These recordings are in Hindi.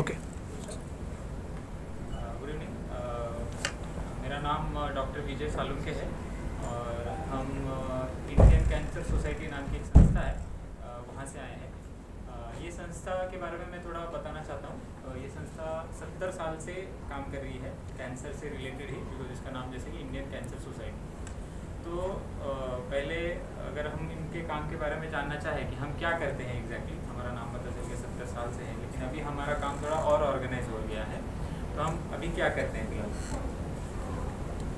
ओके गुड इवनिंग मेरा नाम डॉक्टर विजय सालुंके है और हम इंडियन कैंसर सोसाइटी नाम की एक संस्था है uh, वहाँ से आए हैं। Uh, ये संस्था के बारे में मैं थोड़ा बताना चाहता हूँ। Uh, ये संस्था सत्तर साल से काम कर रही है कैंसर से रिलेटेड ही बिकॉज़ इसका नाम जैसे कि इंडियन कैंसर सोसाइटी तो uh, पहले अगर हम इनके काम के बारे में जानना चाहें कि हम क्या करते हैं एग्जैक्टली exactly, हमारा नाम सत्तर साल से है लेकिन अभी हमारा काम थोड़ा और ऑर्गेनाइज हो गया है। तो हम अभी क्या करते हैं फ़िलहाल?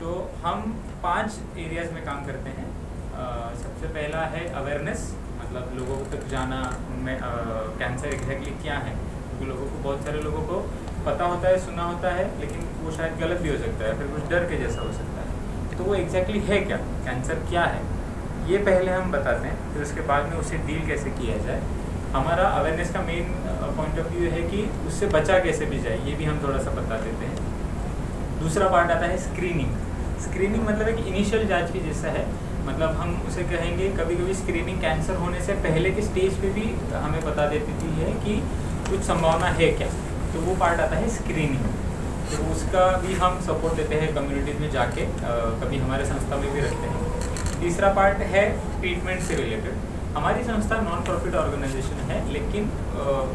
तो हम पाँच एरियाज़ में काम करते हैं। uh, सबसे पहला है अवेयरनेस मतलब लोगों तक जाना में कैंसर एग्जैक्टली क्या है? क्योंकि लोगों को बहुत सारे लोगों को पता होता है सुना होता है लेकिन वो शायद गलत भी हो सकता है फिर कुछ डर के जैसा हो सकता है। तो वो एग्जैक्टली है क्या? कैंसर क्या है? ये पहले हम बताते हैं फिर उसके बाद में उसे डील कैसे किया जाए? हमारा अवेयरनेस का मेन पॉइंट ऑफ़ व्यू है कि उससे बचा कैसे भी जाए, ये भी हम थोड़ा सा बता देते हैं। दूसरा पार्ट आता है स्क्रीनिंग स्क्रीनिंग मतलब एक इनिशियल जाँच की जैसा है। मतलब हम उसे कहेंगे कभी कभी स्क्रीनिंग कैंसर होने से पहले के स्टेज पे भी हमें बता देती थी है कि कुछ संभावना है क्या। तो वो पार्ट आता है स्क्रीनिंग तो उसका भी हम सपोर्ट देते हैं कम्युनिटीज़ में जाके कभी हमारे संस्था में भी रखते हैं। तीसरा पार्ट है ट्रीटमेंट से रिलेटेड हमारी संस्था नॉन प्रॉफिट ऑर्गेनाइजेशन है, लेकिन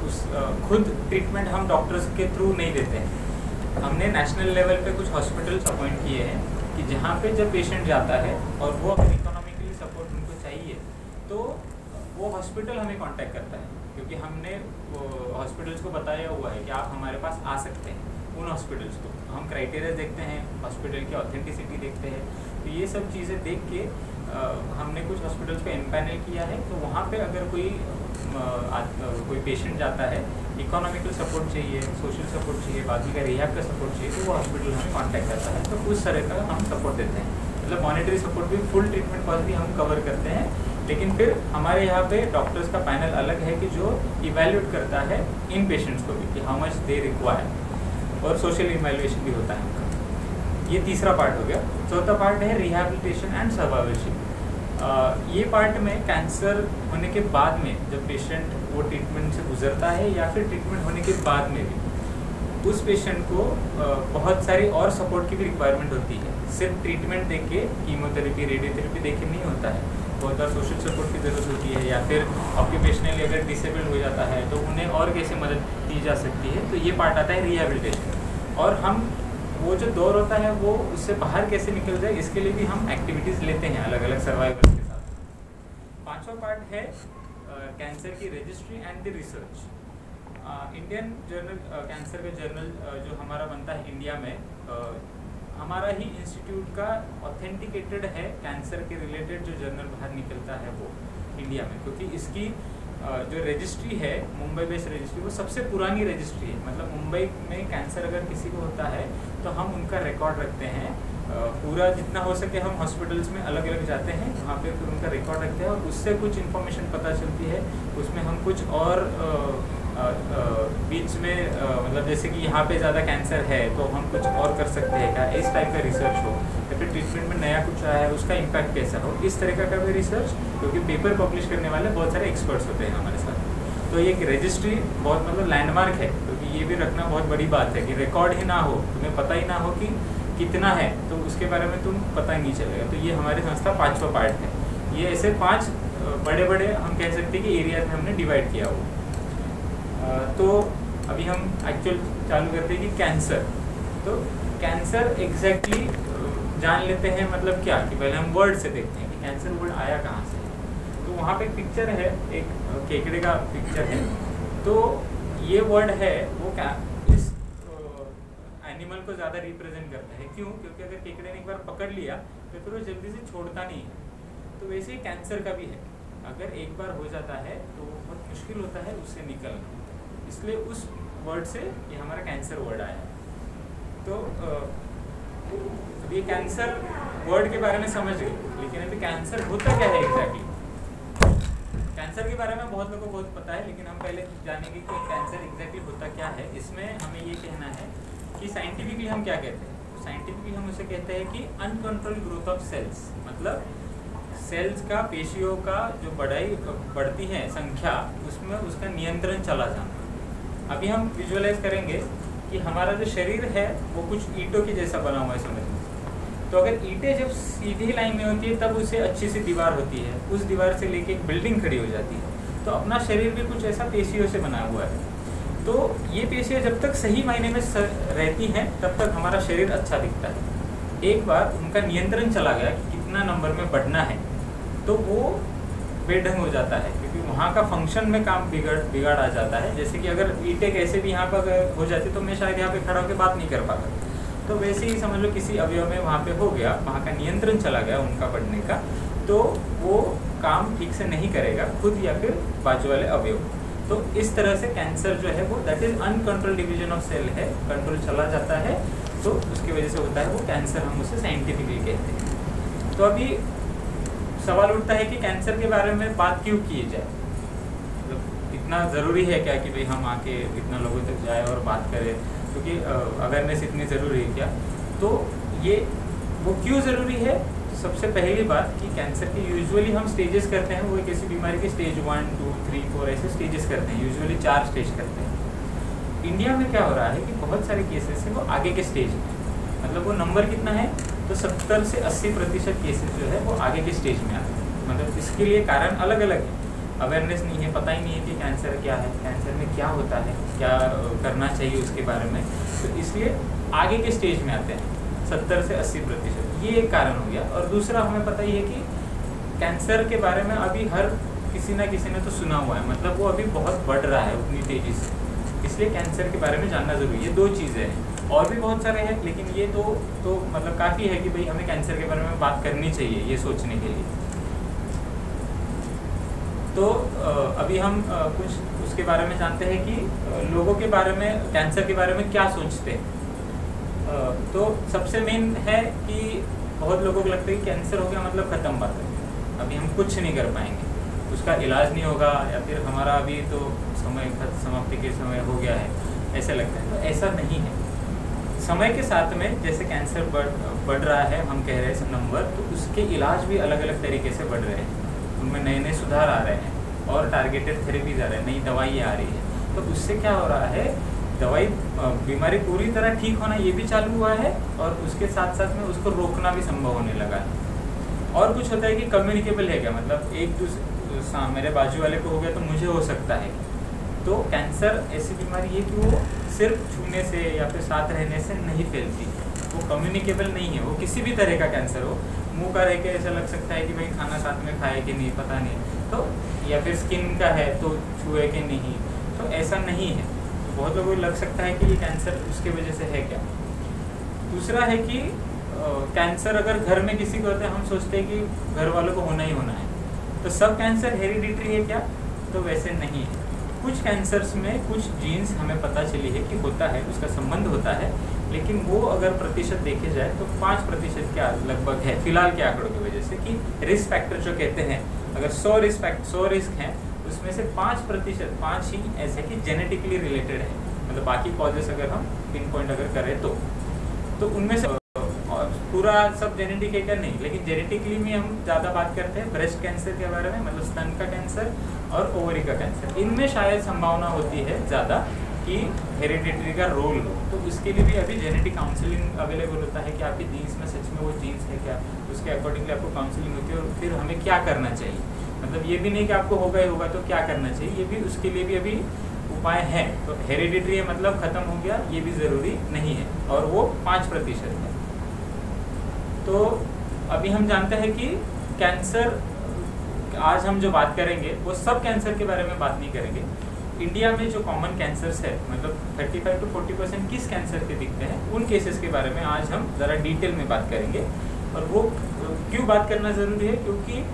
उस खुद ट्रीटमेंट हम डॉक्टर्स के थ्रू नहीं देते हैं। हमने नेशनल लेवल पे कुछ हॉस्पिटल्स अपॉइंट किए हैं कि जहाँ पे जब पेशेंट जाता है और वो अगर इकोनॉमिकली सपोर्ट उनको चाहिए तो वो हॉस्पिटल हमें कांटेक्ट करता है। क्योंकि हमने हॉस्पिटल्स को बताया हुआ है कि आप हमारे पास आ सकते हैं उन हॉस्पिटल्स को। हम क्राइटेरिया देखते हैं हॉस्पिटल की ऑथेंटिसिटी देखते हैं। तो ये सब चीज़ें देख के हमने कुछ हॉस्पिटल्स को एम्पैनल किया है तो वहाँ पे अगर कोई कोई पेशेंट जाता है इकोनॉमिकल सपोर्ट चाहिए सोशल सपोर्ट चाहिए, बाकी का रिहाब का सपोर्ट चाहिए तो वो हॉस्पिटल हमें कांटेक्ट करता है। तो उस तरह का हम सपोर्ट देते हैं। मतलब मॉनिटरी सपोर्ट भी फुल ट्रीटमेंट कॉस्ट भी हम कवर करते हैं, लेकिन फिर हमारे यहाँ पे डॉक्टर्स का पैनल अलग है कि जो इवेल्यूट करता है इन पेशेंट्स को भी, कि हाउ मच दे रिक्वायर और सोशल इवेल्युएशन भी होता है। ये तीसरा पार्ट हो गया। चौथा पार्ट है रिहेबिलिटेशन एंड सर्वाइवलशिप ये पार्ट में कैंसर होने के बाद में जब पेशेंट वो ट्रीटमेंट से गुजरता है या फिर ट्रीटमेंट होने के बाद में भी, उस पेशेंट को बहुत सारी और सपोर्ट की भी रिक्वायरमेंट होती है। सिर्फ़ ट्रीटमेंट देख के कीमोथेरेपी रेडियोथेरेपी देख के नहीं होता है। बहुत बार सोशल सपोर्ट की ज़रूरत होती है या फिर ऑक्यूपेशनली अगर डिसेबल्ड हो जाता है तो उन्हें और कैसे मदद दी जा सकती है? तो ये पार्ट आता है रिहेबिलिटेशन और हम वो जो दौर होता है, वो उससे बाहर कैसे निकल जाए, इसके लिए भी हम एक्टिविटीज़ लेते हैं अलग अलग सर्वाइवल के साथ। पांचवा पार्ट है कैंसर की registry and the research Indian journal cancer का जर्नल जो हमारा बनता है इंडिया में हमारा ही इंस्टीट्यूट का ऑथेंटिकेटेड है कैंसर के रिलेटेड जो जर्नल बाहर निकलता है वो इंडिया में, क्योंकि इसकी जो रजिस्ट्री है मुंबई बेस्ड रजिस्ट्री वो सबसे पुरानी रजिस्ट्री है। मतलब मुंबई में कैंसर अगर किसी को होता है तो हम उनका रिकॉर्ड रखते हैं। पूरा जितना हो सके हम हॉस्पिटल्स में अलग अलग जाते हैं, वहाँ पे फिर उनका रिकॉर्ड रखते हैं और उससे कुछ इन्फॉर्मेशन पता चलती है। उसमें हम कुछ और बीच में मतलब जैसे कि यहाँ पे ज़्यादा कैंसर है तो हम कुछ और कर सकते हैं क्या? इस टाइप का रिसर्च हो, या फिर ट्रीटमेंट में नया कुछ आया है, उसका इम्पैक्ट कैसा हो? इस तरह का भी रिसर्च क्योंकि पेपर पब्लिश करने वाले बहुत सारे एक्सपर्ट्स होते हैं हमारे साथ। तो ये एक रजिस्ट्री बहुत मतलब लैंडमार्क है, क्योंकि ये भी रखना बहुत बड़ी बात है कि रिकॉर्ड ही ना हो, तुम्हें पता ही ना हो कि कितना है तो उसके बारे में तुम पता ही नहीं चलेगा। तो ये हमारी संस्था पाँचवा पार्ट है। ये ऐसे पाँच बड़े बड़े हम कह सकते हैं कि एरियाज़ में हमने डिवाइड किया हुआ तो अभी हम एक्चुअल चालू करते हैं कि कैंसर तो कैंसर एग्जैक्टली जान लेते हैं मतलब क्या? कि पहले हम वर्ड से देखते हैं कि कैंसर वर्ड आया कहाँ से। तो वहाँ पे एक पिक्चर है, एक केकड़े का पिक्चर है। तो ये वर्ड है, वो क्या, इस एनिमल को ज़्यादा रिप्रेजेंट करता है। क्यों? क्योंकि अगर केकड़े ने एक बार पकड़ लिया तो फिर वो जल्दी से छोड़ता नहीं है। तो वैसे ही कैंसर का भी है। अगर एक बार हो जाता है तो बहुत मुश्किल होता है उससे निकलना। इसलिए उस वर्ड से ये हमारा कैंसर वर्ड आया। है तो ये कैंसर वर्ड के बारे में समझ गए, लेकिन अभी कैंसर होता क्या है एग्जैक्टली कैंसर के बारे में बहुत लोगों को बहुत पता है, लेकिन हम पहले जानेंगे कि कैंसर एग्जैक्टली होता क्या है। इसमें हमें ये कहना है कि साइंटिफिकली हम क्या कहते हैं? साइंटिफिकली हम उसे कहते हैं कि अनकंट्रोल ग्रोथ ऑफ़ सेल्स मतलब सेल्स का, पेशियों का जो बढ़ाई, बढ़ती है संख्या, उसमें उसका नियंत्रण चला जाना। अभी हम विजुअलाइज करेंगे कि हमारा जो शरीर है, वो कुछ ईंटों के जैसा बना हुआ है, समझ तो अगर ईंटें जब सीधी लाइन में होती है, तब उसे अच्छी सी दीवार होती है। उस दीवार से लेके एक बिल्डिंग खड़ी हो जाती है। तो अपना शरीर भी कुछ ऐसा पेशियों से बना हुआ है। तो ये पेशियाँ जब तक सही मायने में रहती हैं, तब तक हमारा शरीर अच्छा दिखता है। एक बार उनका नियंत्रण चला गया कि कितना नंबर में बढ़ना है तो वो बेढंग हो जाता है। क्योंकि वहाँ का फ़ंक्शन में काम बिगड़, बिगाड़ आ जाता है। जैसे कि अगर ईटे कैसे भी यहाँ पर हो जाती तो मैं शायद यहाँ पे खड़ा होकर बात नहीं कर पाता। तो वैसे ही समझ लो किसी अवयव में वहाँ पे हो गया, वहाँ का नियंत्रण चला गया उनका बढ़ने का तो वो काम ठीक से नहीं करेगा, खुद या फिर बाजू वाले अवयव। तो इस तरह से कैंसर जो है वो that is uncontrol division of cell है कंट्रोल चला जाता है तो उसकी वजह से होता है वो कैंसर हम उसे साइंटिफिकली कहते हैं। तो अभी सवाल उठता है कि कैंसर के बारे में बात क्यों की जाए? मतलब इतना ज़रूरी है क्या कि भाई हम आके इतना लोगों तक जाए और बात करें? क्योंकि अवेयरनेस इतनी ज़रूरी है क्या? तो ये, वो क्यों ज़रूरी है? तो सबसे पहली बात कि कैंसर के यूजुअली हम स्टेजेस करते हैं, वो किसी बीमारी के stage one two three four ऐसे स्टेजेस करते हैं यूजुअली चार स्टेज करते हैं। इंडिया में क्या हो रहा है कि बहुत सारे केसेस हैं, वो आगे के स्टेज में। मतलब वो नंबर कितना है? तो सत्तर से अस्सी प्रतिशत केसेस जो है, वो आगे के स्टेज में आते हैं। मतलब इसके लिए कारण अलग अलग है। अवेयरनेस नहीं है, पता ही नहीं है कि कैंसर क्या है कैंसर में क्या होता है, क्या करना चाहिए उसके बारे में। तो इसलिए आगे के स्टेज में आते हैं, सत्तर से अस्सी प्रतिशत। ये एक कारण हो गया। और दूसरा हमें पता ही है कि कैंसर के बारे में अभी हर किसी ना किसी ने तो सुना हुआ है। मतलब वो अभी बहुत बढ़ रहा है, उतनी तेज़ी से। इसलिए कैंसर के बारे में जानना ज़रूरी है। दो चीज़ें हैं। और भी बहुत सारे हैं, लेकिन ये तो तो मतलब काफ़ी है कि भाई हमें कैंसर के बारे में बात करनी चाहिए ये सोचने के लिए। तो अभी हम कुछ उसके बारे में जानते हैं कि लोगों के बारे में कैंसर के बारे में क्या सोचते हैं। तो सबसे मेन है कि बहुत लोगों को लगता है कि कैंसर हो गया मतलब ख़त्म बात है। अभी हम कुछ नहीं कर पाएँगे। उसका इलाज नहीं होगा या फिर हमारा अभी तो समय समाप्ति के समय हो गया है, ऐसे लगता है। तो ऐसा नहीं है। समय के साथ में जैसे कैंसर बढ़ बढ़ रहा है, हम कह रहे हैं नंबर तो उसके इलाज भी अलग अलग तरीके से बढ़ रहे हैं। उनमें नए नए सुधार आ रहे हैं और टारगेटेड थेरेपीज आ रहे हैं, नई दवाइयाँ आ रही है। तो उससे क्या हो रहा है, दवाई बीमारी पूरी तरह ठीक होना ये भी चालू हुआ है और उसके साथ साथ में उसको रोकना भी संभव होने लगा है। और कुछ होता है कि कम्युनिकेबल है क्या? मतलब एक दूसरे मेरे बाजू वाले को हो गया तो मुझे हो सकता है। तो कैंसर ऐसी बीमारी है कि वो सिर्फ़ छूने से या फिर साथ रहने से नहीं फैलती। वो कम्युनिकेबल नहीं है। वो किसी भी तरह का कैंसर हो। मुँह का रह के ऐसा लग सकता है कि भाई खाना साथ में खाए कि नहीं, पता नहीं। तो या फिर स्किन का है तो छुए कि नहीं। तो ऐसा नहीं है। तो बहुत लोगों को लग सकता है कि ये कैंसर उसके वजह से है क्या? दूसरा है कि कैंसर अगर घर में किसी को होता है, हम सोचते हैं कि घर वालों को होना ही होना है। तो सब कैंसर हेरिडिटरी है क्या? तो वैसे नहीं है। कुछ कैंसर्स में कुछ जीन्स हमें पता चली है कि होता है, उसका संबंध होता है, लेकिन वो अगर प्रतिशत देखे जाए तो पाँच प्रतिशत के लगभग है, फ़िलहाल के आंकड़ों की वजह से कि रिस्क फैक्टर जो कहते हैं, अगर सौ रिस्क सौ रिस्क हैं, उसमें से पाँच प्रतिशत, पाँच ही ऐसे कि जेनेटिकली रिलेटेड है। मतलब बाकी कॉजेस अगर हम पिन पॉइंट अगर करें तो। तो उनमें से पूरा सब जेनेटिक है क्या? नहीं, लेकिन जेनेटिकली में हम ज़्यादा बात करते हैं ब्रेस्ट कैंसर के बारे में मतलब स्तन का कैंसर और ओवरी का कैंसर इनमें शायद संभावना होती है ज़्यादा कि हेरिडिटरी का रोल हो। तो उसके लिए भी अभी जेनेटिक काउंसलिंग अवेलेबल होता है कि आपके जीन्स में सच में वो जीन्स है क्या? उसके अकॉर्डिंगली आपको काउंसलिंग होती है और फिर हमें क्या करना चाहिए? मतलब ये भी नहीं कि आपको होगा ही होगा तो क्या करना चाहिए? ये भी उसके लिए भी अभी उपाय हैं। तो हेरिडिटरी मतलब ख़त्म हो गया, ये भी ज़रूरी नहीं है। और वो पाँच प्रतिशत है। तो अभी हम जानते हैं कि कैंसर, आज हम जो बात करेंगे, वो सब कैंसर के बारे में बात नहीं करेंगे। इंडिया में जो कॉमन कैंसर्स है मतलब 35 टू 40 परसेंट किस कैंसर के दिखते हैं, उन केसेस के बारे में आज हम ज़रा डिटेल में बात करेंगे। और वो, क्यों बात करना ज़रूरी है? क्योंकि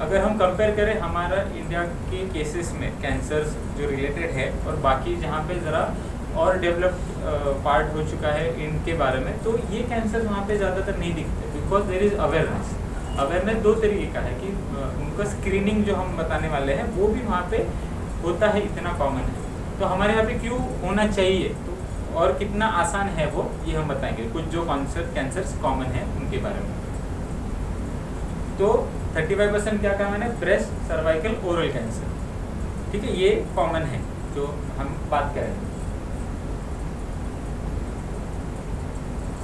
अगर हम कंपेयर करें हमारा इंडिया के केसेस में कैंसर्स जो रिलेटेड है, और बाकी जहाँ पे ज़रा और डेवलप्ड पार्ट हो चुका है इनके बारे में। तो ये कैंसर वहाँ पे ज़्यादातर नहीं दिखते because there is awareness awareness दो तरीके का है कि उनका स्क्रीनिंग जो हम बताने वाले हैं, वो भी वहाँ पे होता है, इतना कॉमन है। तो हमारे यहाँ पे क्यों होना चाहिए? तो और कितना आसान है वो, ये हम बताएँगे। कुछ जो कॉन्सर कैंसर कॉमन है, उनके बारे में। तो 35 परसेंट क्या कहा मैंने ब्रेस्ट सर्वाइकल ओरल कैंसर ठीक है, ये कॉमन है, जो हम बात करें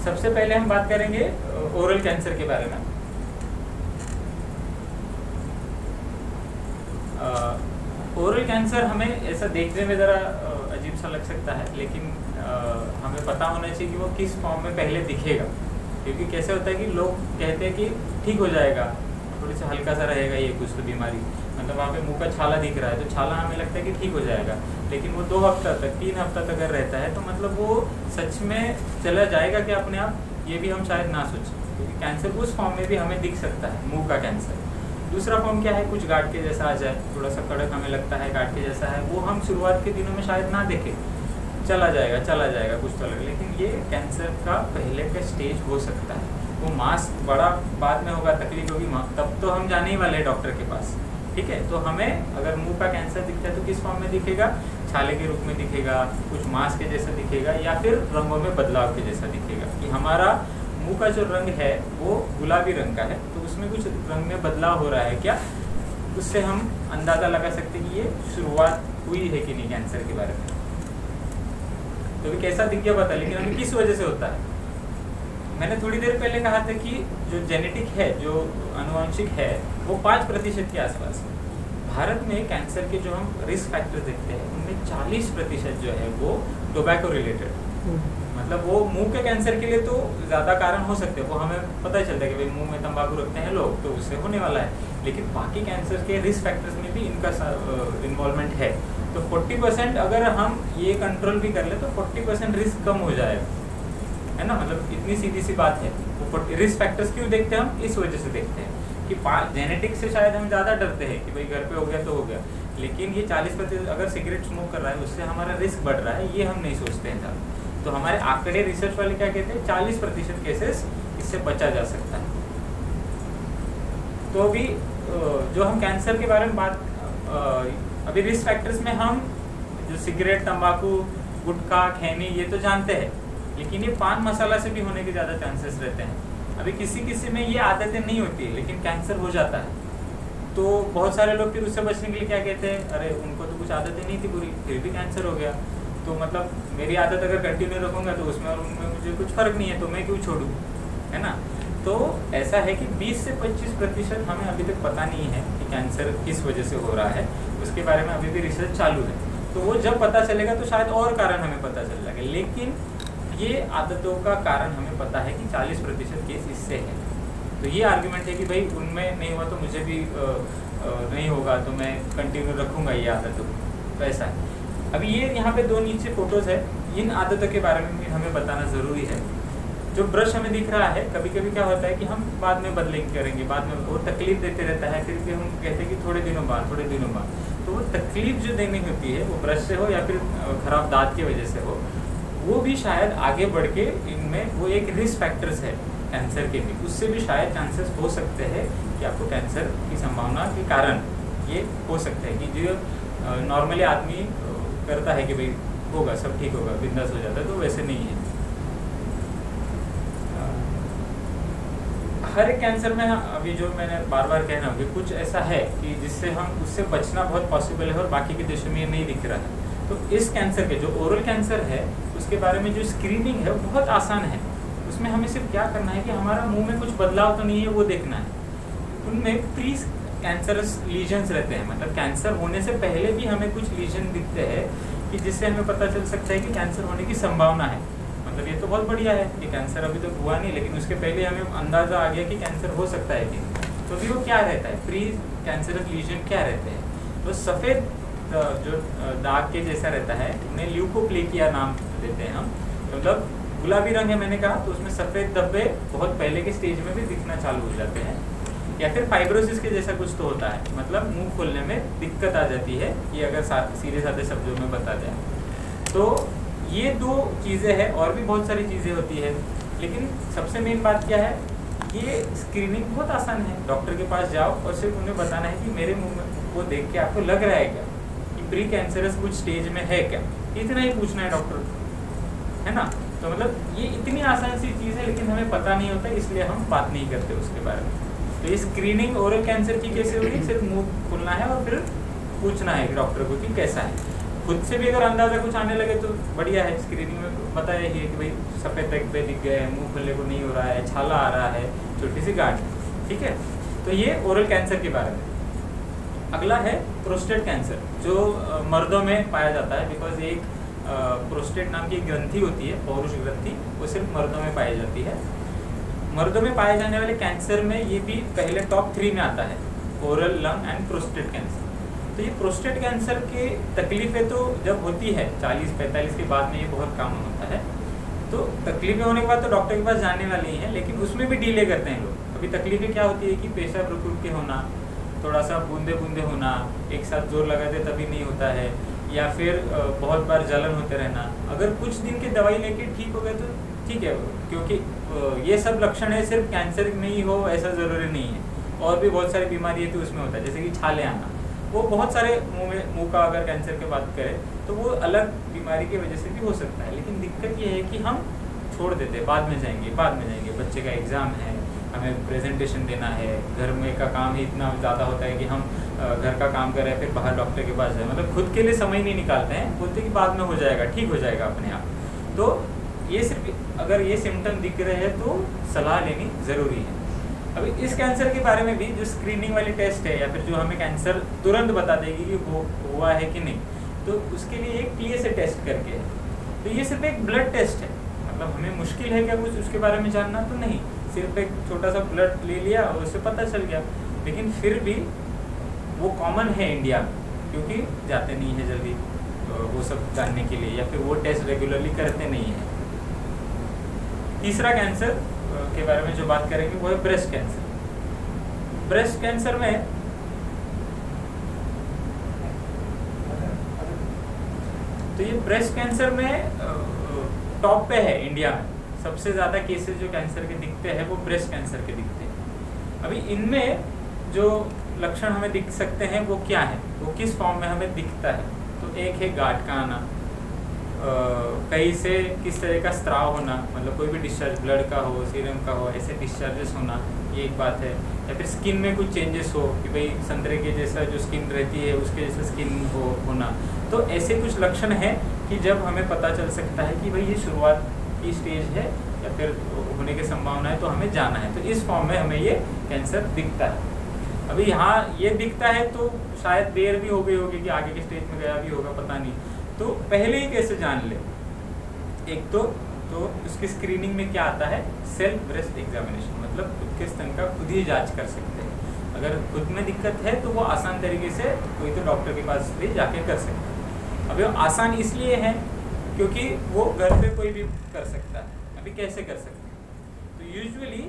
सबसे पहले हम बात करेंगे ओरल कैंसर के बारे में। ओरल कैंसर हमें ऐसा देखने में ज़रा अजीब सा लग सकता है लेकिन आ, हमें पता होना चाहिए कि वो किस फॉर्म में पहले दिखेगा। क्योंकि कैसे होता है कि लोग कहते हैं कि ठीक हो जाएगा थोड़ी सा हल्का सा रहेगा ये कुछ तो बीमारी। मतलब वहाँ पे मुँह का छाला दिख रहा है तो छाला हमें लगता है कि ठीक हो जाएगा। लेकिन वो दो हफ़्ता तक, तीन हफ़्ता तक अगर रहता है तो मतलब वो सच में चला जाएगा कि अपने आप? ये भी हम शायद ना सोचें, क्योंकि कैंसर उस फॉर्म में भी हमें दिख सकता है, मुँह का कैंसर। दूसरा फॉर्म क्या है? कुछ गार्ड के जैसा आ जाए थोड़ा सा कड़क हमें लगता है गार्ड के जैसा है, वो हम शुरुआत के दिनों में शायद ना देखें। चला जाएगा चला जाएगा, कुछ तो लगे लेकिन ये कैंसर का पहले का स्टेज हो सकता है। वो मास बड़ा बाद में होगा, तकलीफ़ होगी तब तो हम जाने ही वाले हैं डॉक्टर के पास। ठीक है? तो हमें अगर मुँह का कैंसर दिखता है तो किस फॉर्म में दिखेगा? छाले के रूप में दिखेगा, कुछ मांस के जैसा दिखेगा या फिर रंगों में बदलाव के जैसा दिखेगा। कि हमारा मुँह का जो रंग है, वो गुलाबी रंग का है तो उसमें कुछ रंग में बदलाव हो रहा है क्या? उससे हम अंदाज़ा लगा सकते हैं कि ये शुरुआत हुई है कि नहीं कैंसर के बारे में। तो भी कैसा दिख गया पता? लेकिन अभी किस वजह से होता है? मैंने थोड़ी देर पहले कहा था कि जो जेनेटिक है, जो अनुवांशिक है, वो पाँच प्रतिशत के आसपास है। भारत में कैंसर के जो हम रिस्क फैक्टर देखते हैं, उनमें चालीस प्रतिशत जो है वो टोबैको रिलेटेड मतलब वो मुँह के कैंसर के लिए तो ज़्यादा कारण हो सकते हैं। वो हमें पता ही चलता है कि भाई मुँह में तंबाकू रखते हैं लोग तो उससे होने वाला है। लेकिन बाकी कैंसर के रिस्क फैक्टर्स में भी इनका इन्वॉल्वमेंट है। तो 40 परसेंट अगर हम ये कंट्रोल भी कर ले तो 40 परसेंट रिस्क कम हो जाएगा। है ना? मतलब इतनी सीधी सी बात है। वो रिस्क फैक्टर्स क्यों देखते हैं हम? इस वजह से देखते हैं कि जेनेटिक से शायद हम ज़्यादा डरते हैं कि भाई घर पे हो गया तो हो गया। लेकिन ये 40 प्रतिशत अगर सिगरेट स्मोक कर रहा है, उससे हमारा रिस्क बढ़ रहा है, ये हम नहीं सोचते हैं ज़्यादा। तो हमारे आंकड़े रिसर्च वाले क्या कहते हैं? चालीस प्रतिशत केसेस इससे बचा जा सकता है। तो अभी जो हम कैंसर के बारे में बात अभी रिस्क फैक्टर्स में हम जो सिगरेट तंबाकू, गुटखा, खैनी, ये तो जानते हैं। लेकिन ये पान मसाला से भी होने के ज़्यादा चांसेस रहते हैं। अभी किसी किसी में ये आदतें नहीं होती, लेकिन कैंसर हो जाता है। तो बहुत सारे लोग फिर उससे बचने के लिए क्या कहते हैं, अरे, उनको तो कुछ आदतें नहीं थी पूरी, फिर भी कैंसर हो गया। तो मतलब मेरी आदत अगर कंटिन्यू रखूँगा तो उसमें और उनमें मुझे कुछ फ़र्क नहीं है तो मैं क्यों छोड़ूँ? है ना? तो ऐसा है कि 20 से 25 प्रतिशत हमें अभी तक पता नहीं है कि कैंसर किस वजह से हो रहा है। उसके बारे में अभी भी रिसर्च चालू है। तो वो जब पता चलेगा तो शायद और कारण हमें पता चल जाएगा लेकिन ये आदतों का कारण हमें पता है कि 40 प्रतिशत केस इससे है। तो ये आर्ग्यूमेंट है कि भाई उनमें नहीं हुआ तो मुझे भी आ, नहीं होगा तो मैं कंटिन्यू रखूँगा ये आदतों तो ऐसा है। अभी ये यहाँ पे दो नीचे फ़ोटोज़ है। इन आदतों के बारे में भी हमें बताना ज़रूरी है। जो ब्रश हमें दिख रहा है कभी कभी क्या होता है कि हम बाद में बदलिंग करेंगे। बाद में वो तकलीफ़ देते रहता है फिर भी हम कहते हैं कि थोड़े दिनों बाद थोड़े दिनों बाद। तो वो तकलीफ़ जो देनी होती है वो ब्रश से हो या फिर ख़राब दांत की वजह से हो वो भी शायद आगे बढ़ के इनमें वो एक रिस्क फैक्टर्स है कैंसर के भी उससे भी शायद चांसेस हो सकते हैं कि आपको कैंसर की संभावना के कारण ये हो सकता है कि जो नॉर्मली आदमी करता है कि भाई होगा, सब ठीक होगा, बिंदास हो जाता है तो वैसे नहीं है। हर एक कैंसर में अभी जो मैंने बार बार कहना होगी कुछ ऐसा है कि जिससे हम, उससे बचना बहुत पॉसिबल है और बाकी के देशों में ये नहीं दिख रहा है। तो इस कैंसर के, जो ओरल कैंसर है उसके बारे में जो स्क्रीनिंग है, वो बहुत आसान है। उसमें हमें सिर्फ़ क्या करना है कि हमारा मुँह में कुछ बदलाव तो नहीं है, वो देखना है। उनमें प्री कैंसरस लीजन्स रहते हैं। मतलब कैंसर होने से पहले भी हमें कुछ लीजन दिखते हैं कि जिससे हमें पता चल सकता है कि कैंसर होने की संभावना है। मतलब ये तो बहुत बढ़िया है कि कैंसर अभी तो हुआ नहीं, लेकिन उसके पहले हमें अंदाज़ा आ गया कि कैंसर हो सकता है कि तो भी वो क्या रहता है? प्री कैंसरस लीजन क्या रहते हैं? तो सफ़ेद जो दाग के जैसा रहता है, उन्हें ल्यूकोप्लेकिया नाम देते हैं हम। मतलब गुलाबी रंग है मैंने कहा तो उसमें सफ़ेद धब्बे बहुत पहले के स्टेज में भी दिखना चालू हो जाते हैं। या फिर फाइब्रोसिस के जैसा कुछ तो होता है मतलब मुँह खोलने में दिक्कत आ जाती है, ये अगर सीधे साधे शब्दों में बता दें। तो ये दो चीज़ें हैं, और भी बहुत सारी चीज़ें होती है। लेकिन सबसे मेन बात क्या है? ये स्क्रीनिंग बहुत आसान है। डॉक्टर के पास जाओ और सिर्फ़ उन्हें बताना है कि मेरे मुँह में वो देख के आपको लग रहा है क्या? कि प्री कैंसरस कुछ स्टेज में है क्या? इतना ही पूछना है डॉक्टर को। है ना? तो मतलब ये इतनी आसान सी चीज़ है, लेकिन हमें पता नहीं होता, इसलिए हम बात नहीं करते उसके बारे में। तो ये स्क्रीनिंग ओरल कैंसर की कैसे होगी सिर्फ़ मुँह खुलना है और फिर पूछना है डॉक्टर को कि कैसा है। खुद से भी अगर अंदाज़ा कुछ आने लगे तो बढ़िया है स्क्रीनिंग में। बताया ही है कि भाई सफ़ेद तक पे दिख गए मुँह खुलने को नहीं हो रहा है, छाला आ रहा है, छोटी सी गांठ। ठीक है? तो ये ओरल कैंसर के बारे में। अगला है प्रोस्टेट कैंसर जो मर्दों में पाया जाता है बिकॉज़ एक प्रोस्टेट नाम की ग्रंथि होती है, पौरुष ग्रंथि, वो सिर्फ़ मर्दों में पाई जाती है। मर्दों में पाए जाने वाले कैंसर में ये भी पहले टॉप थ्री में आता है oral lung and prostate cancer तो ये प्रोस्टेट कैंसर की तकलीफें तो जब होती है 40-45 के बाद में ये बहुत कॉमन होता है तो तकलीफें होने के बाद तो डॉक्टर के पास जाने वाले ही, लेकिन उसमें भी डीले करते हैं लोग। अभी तकलीफें क्या होती है कि पेशा रुक रुक के होना थोड़ा सा बूंदे बूंदे होना, एक साथ ज़ोर लगाते तभी नहीं होता है, या फिर बहुत बार जलन होते रहना। अगर कुछ दिन की दवाई लेके ठीक हो गए तो ठीक है, क्योंकि ये सब लक्षण है, सिर्फ़ कैंसर में ही हो, ऐसा ज़रूरी नहीं है। और भी बहुत सारी बीमारी है तो उसमें होता है, जैसे कि छाले आना। वो बहुत सारे मुँह में, मुँह का अगर कैंसर की बात करें तो वो अलग बीमारी की वजह से भी हो सकता है। लेकिन दिक्कत ये है कि हम छोड़ देते बाद में जाएँगे, बाद में जाएँगे, बच्चे का एग्ज़ाम है हमें प्रेजेंटेशन देना है। घर में का काम ही इतना ज़्यादा होता है कि हम घर का काम करें फिर बाहर डॉक्टर के पास जाए। मतलब खुद के लिए समय नहीं निकालते हैं। बोलते कि बाद में हो जाएगा, ठीक हो जाएगा अपने आप। तो ये सिर्फ़, अगर ये सिम्टम दिख रहे हैं तो सलाह लेनी ज़रूरी है। अभी इस कैंसर के बारे में भी जो स्क्रीनिंग वाली टेस्ट है या फिर जो हमें कैंसर तुरंत बता देगी कि वो हुआ है कि नहीं तो उसके लिए एक पी से टेस्ट करके तो ये सिर्फ़ एक ब्लड टेस्ट है। मतलब हमें मुश्किल है क्या कुछ उसके बारे में जानना? तो नहीं। सिर्फ़ एक छोटा सा ब्लड ले लिया और उससे पता चल गया। लेकिन फिर भी वो कॉमन है इंडिया में, क्योंकि जाते नहीं है जल्दी तो वो सब जानने के लिए, या फिर वो टेस्ट रेगुलरली करते नहीं है। तीसरा कैंसर के बारे में जो बात करेंगे, वो है ब्रेस्ट कैंसर ब्रेस्ट कैंसर में तो ये ब्रेस्ट कैंसर में टॉप पे है इंडिया में। सबसे ज़्यादा केसेस जो कैंसर के दिखते हैं, वो ब्रेस्ट कैंसर के दिखते हैं। अभी इनमें जो लक्षण हमें दिख सकते हैं, वो क्या है? वो किस फॉर्म में हमें दिखता है? तो एक है गाठ का आना कहीं से किस तरह का स्त्राव होना मतलब कोई भी डिस्चार्ज ब्लड का हो सीरम का हो, ऐसे डिस्चार्जेस होना, ये एक बात है। या फिर स्किन में कुछ चेंजेस हो, कि भाई संतरे के जैसा जो स्किन रहती है, उसके जैसा स्किन हो, होना। तो ऐसे कुछ लक्षण हैं कि जब हमें पता चल सकता है कि भाई ये शुरुआत की स्टेज है या फिर होने की संभावना है तो हमें जाना है। तो इस फॉर्म में हमें ये कैंसर दिखता है। अभी यहाँ ये दिखता है तो शायद देर भी हो गई होगी कि आगे के स्टेज में गया भी होगा, पता नहीं। तो पहले ही कैसे जान ले? एक तो तो उसकी स्क्रीनिंग में क्या आता है? सेल्फ ब्रेस्ट एग्जामिनेशन मतलब खुद के स्तन का खुद ही जाँच कर सकते हैं। अगर खुद में दिक्कत है तो वो आसान तरीके से कोई तो डॉक्टर के पास भी जाके कर सकते हैं। वो आसान इसलिए है क्योंकि वो घर पे कोई भी कर सकता है। अभी कैसे कर सकते हैं? तो यूजुअली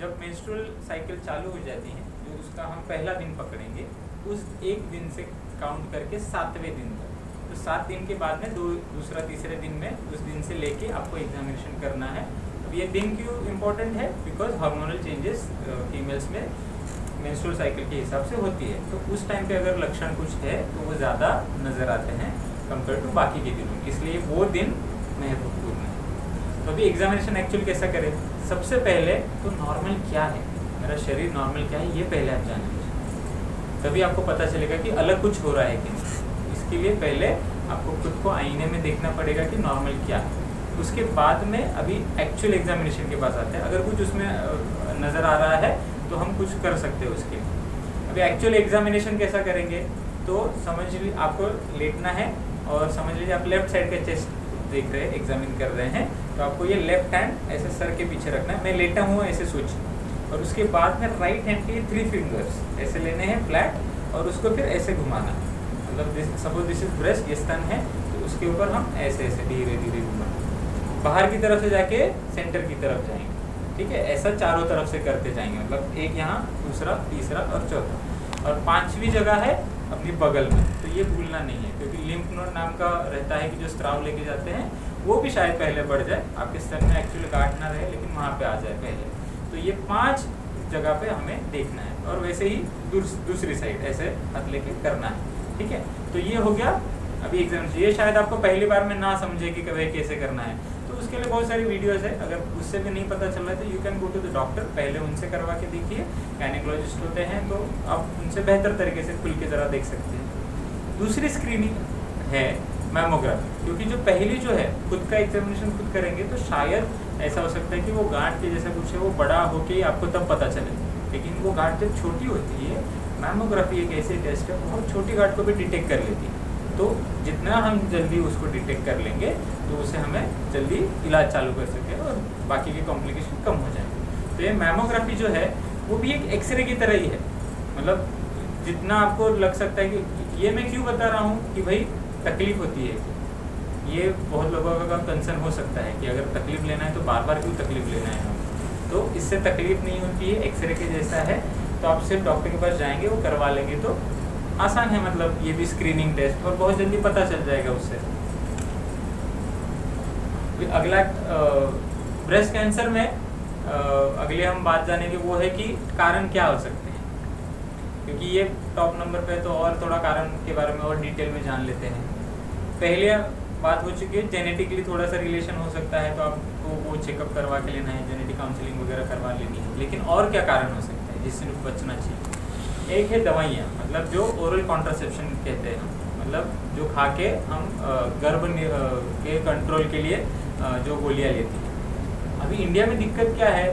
जब मेंस्ट्रुअल साइकिल चालू हो जाती है जो उसका हम पहला दिन पकड़ेंगे। उस एक दिन से काउंट करके सातवें दिन तक। तो सात दिन के बाद में दो, दूसरा, तीसरे दिन में उस दिन से लेके आपको एग्जामिनेशन करना है। अब ये दिन क्यों इम्पोर्टेंट है? बिकॉज़ हार्मोनल चेंजेस फीमेल्स में मेंस्ट्रुअल साइकिल के हिसाब से होती है। तो उस टाइम पे अगर लक्षण कुछ है तो वो ज़्यादा नज़र आते हैं। कंपेयर टू बाकी के दिनों। इसलिए वो दिन महत्वपूर्ण है। तो अभी एग्जामिनेशन एक्चुअली कैसा करें? सबसे पहले तो नॉर्मल क्या है? मेरा शरीर नॉर्मल क्या है? ये पहले आप जान। लीजिए तभी आपको पता चलेगा कि अलग कुछ हो रहा है कि नहीं। उसके लिए पहले आपको खुद को आईने में देखना पड़ेगा कि नॉर्मल क्या है। उसके बाद में अभी एक्चुअल एग्जामिनेशन के पास आते हैं। अगर कुछ उसमें नज़र आ रहा है तो हम कुछ कर सकते हैं उसके लिए। अभी एक्चुअल एग्जामिनेशन कैसा करेंगे? तो समझ लीजिए आपको लेटना है और समझ लीजिए आप लेफ़्ट साइड का चेस्ट देख रहे हैं एग्जामिन कर रहे हैं तो आपको ये लेफ़्ट हैंड ऐसे सर के पीछे रखना है। मैं लेटा हूँ ऐसे सोचिए और उसके बाद में राइट हैंड के थ्री फिंगर्स ऐसे लेने हैं फ्लैट और उसको फिर ऐसे घुमाना। मतलब सपोज़ दिस इज़ ब्रेस्ट ये स्तन है तो उसके ऊपर हम ऐसे ऐसे, धीरे धीरे घुमा बाहर की तरफ़ से जाके सेंटर की तरफ़ जाएँगे। ठीक है? ऐसा चारों तरफ़ से करते जाएँगे। मतलब एक यहाँ, दूसरा, तीसरा और चौथा। और पांचवी जगह है अपनी बगल में तो ये भूलना नहीं है, क्योंकि लिम्फ नोड नाम का रहता है कि जो स्त्राव लेके जाते हैं, वो भी शायद पहले बढ़ जाए, आपके स्तन में एक्चुअली काट ना रहे, लेकिन वहाँ पे आ जाए पहले। तो ये पाँच जगह पे हमें देखना है, और वैसे ही दूसरी साइड ऐसे हाथ लेके करना है, ठीक है? तो ये हो गया, अभी एग्ज़ाम ये शायद आपको पहली बार में ना समझे कि कभी कैसे करना है। उसके लिए बहुत सारी वीडियोस है। अगर उससे भी नहीं पता चल रहा है तो you can go to the doctor पहले उनसे करवा के देखिए। गायनिकोलॉजिस्ट होते हैं तो आप उनसे बेहतर तरीके से खुल के ज़रा देख सकते हैं। दूसरी स्क्रीनिंग है मैमोग्राफी क्योंकि जो पहली जो है, खुद का एग्जामिनेशन खुद करेंगे तो शायद ऐसा हो सकता है कि वो गांठ के जैसा कुछ है, वो बड़ा ही आपको तब पता चले। लेकिन वो गांठ जब छोटी होती है मैमोग्राफी एक ऐसी टेस्ट है, बहुत छोटी गांठ को भी डिटेक्ट कर लेती है। तो जितना हम जल्दी उसको डिटेक्ट कर लेंगे तो उसे हमें जल्दी इलाज चालू कर सके और बाकी के कॉम्प्लिकेशन कम हो जाएँगे तो ये मैमोग्राफी जो है, वो भी एक एक्सरे की तरह ही है। मतलब जितना आपको लग सकता है कि, ये मैं क्यों बता रहा हूँ कि भाई तकलीफ़ होती है? ये बहुत लोगों का कंसर्न हो सकता है कि अगर तकलीफ़ लेना है तो बार बार क्यों तकलीफ़ लेना है? तो इससे तकलीफ़ नहीं होती है एक्सरे के जैसा है। तो आप सिर्फ़ डॉक्टर के पास जाएँगे, वो करवा लेंगे तो आसान है मतलब ये भी स्क्रीनिंग टेस्ट और बहुत जल्दी पता चल जाएगा उससे। अगला ब्रेस्ट कैंसर में अगले हम बात जानेंगे वो है कि कारण क्या हो सकते हैं। क्योंकि ये टॉप नंबर पे तो और थोड़ा कारण के बारे में और डिटेल में जान लेते हैं। पहले बात हो चुकी है जेनेटिकली थोड़ा सा रिलेशन हो सकता है तो आपको वो चेकअप करवा के लेना है जेनेटिक काउंसलिंग वगैरह करवा लेनी है। लेकिन और क्या कारण हो सकता है जिससे बचना चाहिए? एक है दवाइयाँ मतलब जो ओरल कॉन्ट्रासेप्शन कहते हैं। मतलब जो खा के हम गर्भ के कंट्रोल के लिए जो गोलियाँ लेती हैं। अभी इंडिया में दिक्कत क्या है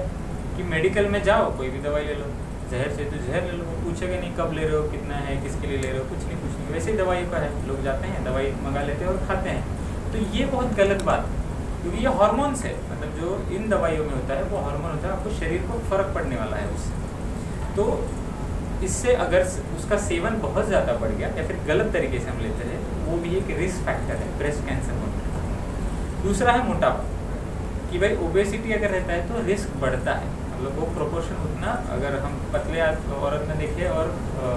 कि मेडिकल में जाओ, कोई भी दवाई ले लो। जहर से तो जहर ले लो, पूछेगा नहीं कब ले रहे हो, कितना है, किसके लिए ले रहे हो, कुछ नहीं कुछ नहीं। वैसे ही दवाई का है, लोग जाते हैं, दवाई मंगा लेते हैं और खाते हैं। तो ये बहुत गलत बात है, क्योंकि ये हॉर्मोन्स है। मतलब जो इन दवाइयों में होता है, वो हार्मोन होता है, आपको शरीर को फ़र्क पड़ने वाला है उससे। तो इससे अगर उसका सेवन बहुत ज़्यादा बढ़ गया या फिर गलत तरीके से हम लेते हैं वो भी एक रिस्क फैक्टर है ब्रेस्ट कैंसर होने दूसरा है मोटापा कि भाई ओबेसिटी अगर रहता है तो रिस्क बढ़ता है। मतलब वो प्रोपोर्शन उतना अगर हम पतले औरत में देखें और आ,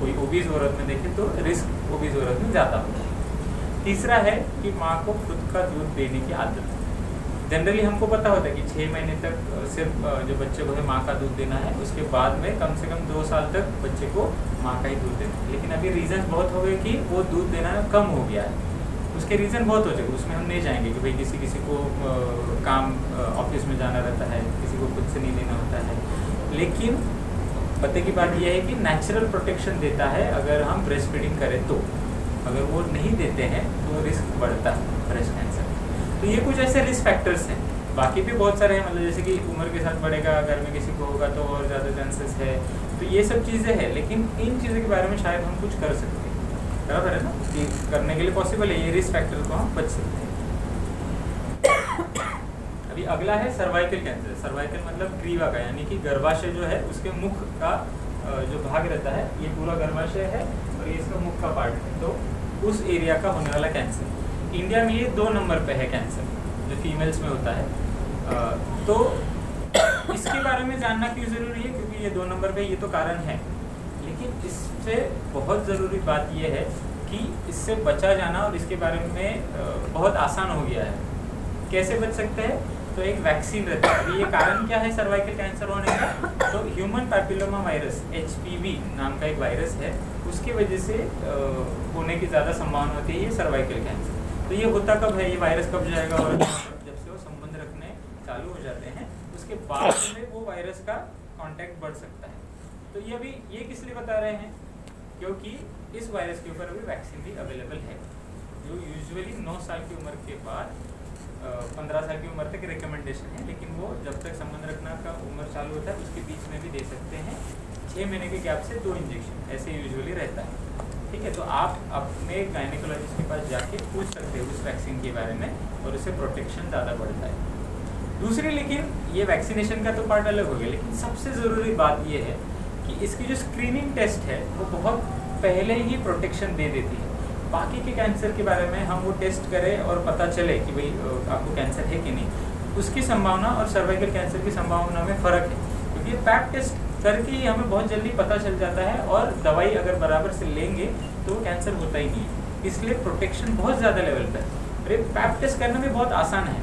कोई ओबीज औरत में देखें तो रिस्क ओबीज औरत में ज़्यादा होता है। तीसरा है कि माँ को खुद का दूध देने की आदत जनरली हमको पता होता है कि छः महीने तक सिर्फ़ जो बच्चे को है माँ का दूध देना है उसके बाद में कम से कम दो साल तक बच्चे को माँ का ही दूध देना है। लेकिन अभी रीज़न बहुत हो गए कि वो दूध देना कम हो गया है। उसके रीज़न बहुत हो जाएगा उसमें हम नहीं जाएँगे कि भाई किसी किसी को आ, काम ऑफ़िस में जाना रहता है किसी को खुद से नहीं लेना होता है। लेकिन पते की बात यह है कि नेचुरल प्रोटेक्शन देता है अगर हम ब्रेस्ट फीडिंग करें तो। अगर वो नहीं देते हैं तो रिस्क बढ़ता है ब्रेस्ट कैंसर तो ये कुछ ऐसे रिस्क फैक्टर्स हैं। बाकी भी बहुत सारे हैं मतलब जैसे कि उम्र के साथ बढ़ेगा अगर में किसी को होगा तो और ज़्यादा चांसेस है। तो ये सब चीज़ें हैं, लेकिन इन चीज़ों के बारे में शायद हम कुछ कर सकते हैं। बराबर है ना? कि करने के लिए पॉसिबल है, ये रिस्क फैक्टर को हम बच सकते हैं। अभी अगला है सर्वाइकल कैंसर सर्वाइकल मतलब ग्रीवा का, यानी कि गर्भाशय जो है, उसके मुख का जो भाग रहता है, ये पूरा गर्भाशय है और ये इसका मुख का पार्ट है। तो उस एरिया का होने वाला कैंसर इंडिया में ये दो नंबर पे है कैंसर जो फीमेल्स में होता है। तो इसके बारे में जानना क्यों ज़रूरी है? क्योंकि ये दो नंबर पे ये तो कारण है। लेकिन इससे बहुत ज़रूरी बात यह है कि इससे बचा जाना और इसके बारे में बहुत आसान हो गया है। कैसे बच सकते हैं? तो एक वैक्सीन रहता है। ये कारण क्या है सर्वाइकल कैंसर होने का? तो ह्यूमन पैपिलोमा वायरस एचपीवी नाम का एक वायरस है। उसकी वजह से होने की ज़्यादा संभावना होती है ये सर्वाइकल कैंसर तो ये होता कब है? ये वायरस कब जाएगा? और जब से वो संबंध रखने चालू हो जाते हैं उसके बाद में वो वायरस का कांटेक्ट बढ़ सकता है। तो ये अभी ये किस लिए बता रहे हैं? क्योंकि इस वायरस के ऊपर अभी वैक्सीन भी अवेलेबल है। जो यूजुअली नौ साल की उम्र के बाद पंद्रह साल की उम्र तक रिकमेंडेशन है लेकिन वो जब तक संबंध रखना का उम्र चालू होता है उसके बीच में भी दे सकते हैं। छः महीने के गैप से दो इंजेक्शन ऐसे यूजुअली रहता है। ठीक है तो आप अपने गायनिकोलॉजिस्ट के पास जाके पूछ सकते हो उस वैक्सीन के बारे में और उससे प्रोटेक्शन ज़्यादा बढ़ता है। दूसरी, लेकिन ये वैक्सीनेशन का तो पार्ट अलग हो गया, लेकिन सबसे ज़रूरी बात ये है कि इसकी जो स्क्रीनिंग टेस्ट है, वो बहुत पहले ही प्रोटेक्शन दे देती है। बाकी के कैंसर के बारे में हम वो टेस्ट करें और पता चले कि भाई आपको कैंसर है कि नहीं। उसकी संभावना और सर्वाइकल कैंसर की संभावना में फ़र्क है, क्योंकि पैप टेस्ट करके ही हमें बहुत जल्दी पता चल जाता है और दवाई अगर बराबर से लेंगे तो कैंसर होता ही नहीं इसलिए प्रोटेक्शन बहुत ज़्यादा लेवल पर अरे पैप टेस्ट करना भी बहुत आसान है।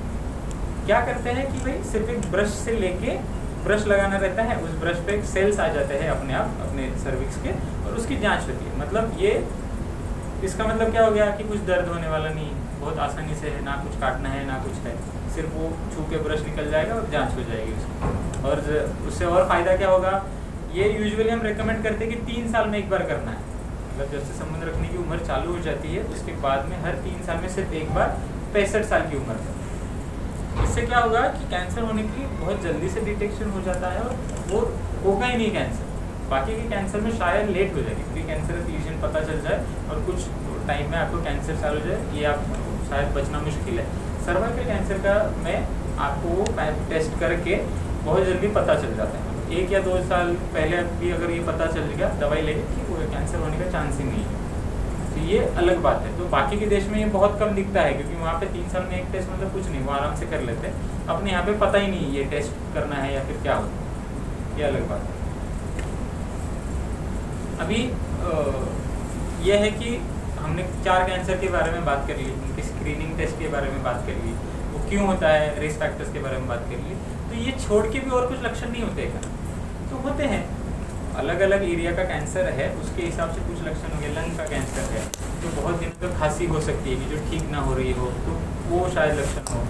क्या करते हैं कि भाई, सिर्फ़ एक ब्रश से लेके ब्रश लगाना रहता है, उस ब्रश पे सेल्स आ जाते हैं अपने आप, अपने सर्विक्स के, और उसकी जाँच होती है। मतलब ये, इसका मतलब क्या हो गया कि कुछ दर्द होने वाला नहीं, बहुत आसानी से है, ना कुछ काटना है, ना कुछ है। सिर्फ़ वो छू के ब्रश निकल जाएगा और जाँच हो जाएगी उसकी। और उससे और फ़ायदा क्या होगा? ये यूजुअली हम रिकमेंड करते हैं कि तीन साल में एक बार करना है। मतलब जब से संबंध रखने की उम्र चालू हो जाती है, उसके बाद में हर तीन साल में सिर्फ़ एक बार पैंसठ साल की उम्र इससे क्या होगा कि कैंसर होने की बहुत जल्दी से डिटेक्शन हो जाता है और वो होगा ही नहीं कैंसर बाकी के कैंसर में शायद लेट हो जाएगी प्री कैंसर लीजन पता चल जाए और कुछ टाइम में आपको कैंसर चालू हो जाए, ये आप शायद बचना मुश्किल है। सर्वाइकल कैंसर का में आपको टेस्ट करके बहुत जल्दी पता चल जाता है। एक या दो साल पहले भी अगर ये पता चल गया, दवाई लेके कि, वो कैंसर होने का चांस ही नहीं है। तो ये अलग बात है। तो बाकी के देश में ये बहुत कम दिखता है, क्योंकि वहाँ पे तीन साल में एक टेस्ट मतलब कुछ नहीं, वो आराम से कर लेते हैं। अपने यहाँ पे पता ही नहीं ये टेस्ट करना है या फिर क्या है। ये अलग बात है। अभी यह है कि हमने चार कैंसर के बारे में बात कर ली, उनके स्क्रीनिंग टेस्ट के बारे में बात कर ली, वो क्यों होता है रिस्क फैक्टर्स के बारे में बात कर ली तो ये छोड़ के भी और कुछ लक्षण नहीं होते क्या तो होते हैं। अलग अलग एरिया का कैंसर है, उसके हिसाब से कुछ लक्षण हो गए लंग का कैंसर है तो बहुत दिन तक खांसी हो सकती है कि जो ठीक ना हो रही हो तो वो शायद लक्षण हो।